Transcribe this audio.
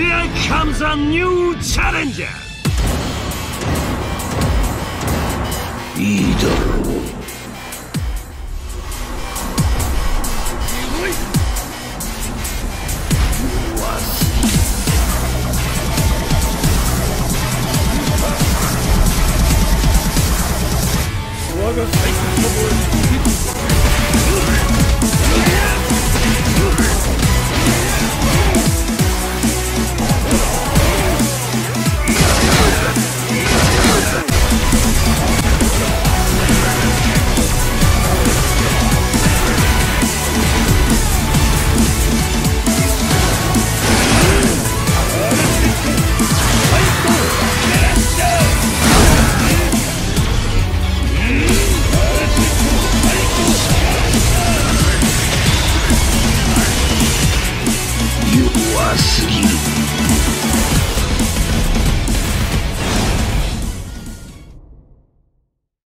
Here comes a new challenger! Idol. Благо, стоит на すぎる